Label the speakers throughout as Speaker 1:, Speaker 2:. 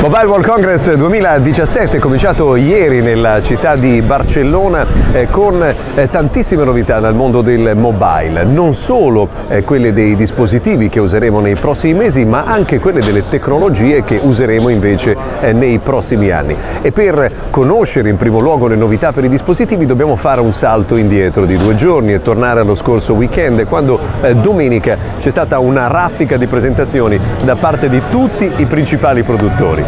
Speaker 1: Mobile World Congress 2017 è cominciato ieri nella città di Barcellona eh, con eh, tantissime novità nel mondo del mobile, non solo eh, quelle dei dispositivi che useremo nei prossimi mesi, ma anche quelle delle tecnologie che useremo invece eh, nei prossimi anni. E per conoscere in primo luogo le novità per i dispositivi dobbiamo fare un salto indietro di due giorni e tornare allo scorso weekend quando eh, domenica c'è stata una raffica di presentazioni da parte di tutti i principali produttori.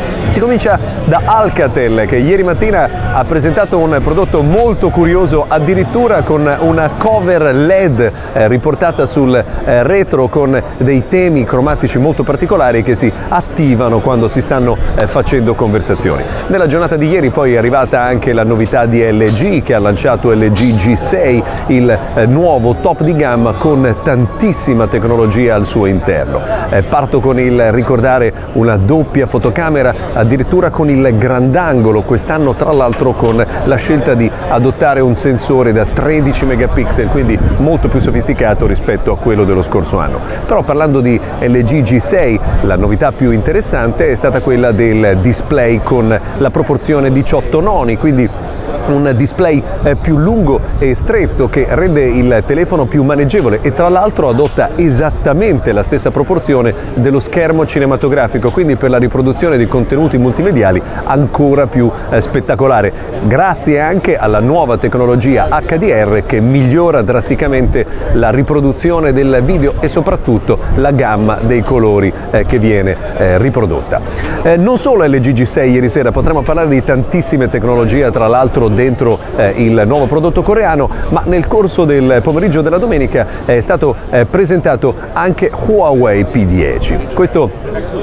Speaker 1: Si comincia da Alcatel che ieri mattina ha presentato un prodotto molto curioso addirittura con una cover LED eh, riportata sul eh, retro con dei temi cromatici molto particolari che si attivano quando si stanno eh, facendo conversazioni. Nella giornata di ieri poi è arrivata anche la novità di LG che ha lanciato LG G6, il eh, nuovo top di gamma con tantissima tecnologia al suo interno. Eh, parto con il ricordare una doppia fotocamera addirittura con il grandangolo, quest'anno tra l'altro con la scelta di adottare un sensore da 13 megapixel, quindi molto più sofisticato rispetto a quello dello scorso anno. Però parlando di LG G6, la novità più interessante è stata quella del display con la proporzione 18 noni, quindi un display eh, più lungo e stretto che rende il telefono più maneggevole e tra l'altro adotta esattamente la stessa proporzione dello schermo cinematografico, quindi per la riproduzione di contenuti multimediali ancora più eh, spettacolare, grazie anche alla nuova tecnologia HDR che migliora drasticamente la riproduzione del video e soprattutto la gamma dei colori eh, che viene riprodotta. non solo LG G6 ieri sera, potremmo parlare di tantissime tecnologie, tra l'altro dentro eh, il nuovo prodotto coreano, ma nel corso del pomeriggio della domenica è stato eh, presentato anche Huawei P10. Questo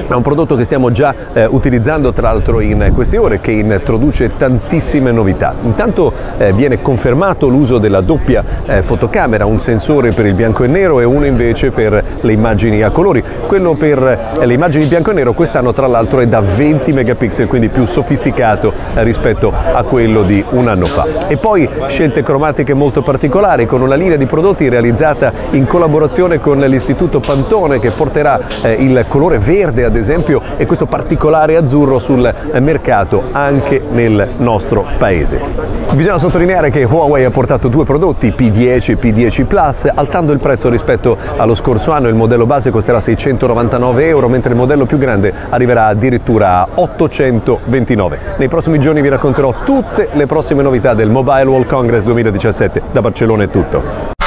Speaker 1: è un prodotto che stiamo già eh, utilizzando tra l'altro in queste ore che introduce tantissime novità. Intanto eh, viene confermato l'uso della doppia eh, fotocamera, un sensore per il bianco e nero e uno invece per le immagini a colori. Quello per eh, le immagini bianco e nero quest'anno tra l'altro è da 20 megapixel, quindi più sofisticato rispetto a quello di un anno fa. E poi scelte cromatiche molto particolari con una linea di prodotti realizzata in collaborazione con l'istituto Pantone che porterà eh, il colore verde ad esempio e questo particolare azzurro sul mercato anche nel nostro paese. Bisogna sottolineare che Huawei ha portato due prodotti, P10 e P10 Plus, alzando il prezzo rispetto allo scorso anno. Il modello base costerà 699 euro, mentre il modello più grande arriverà addirittura a 829. Nei prossimi giorni vi racconterò tutte le prossime novità del Mobile World Congress 2017. Da Barcellona è tutto.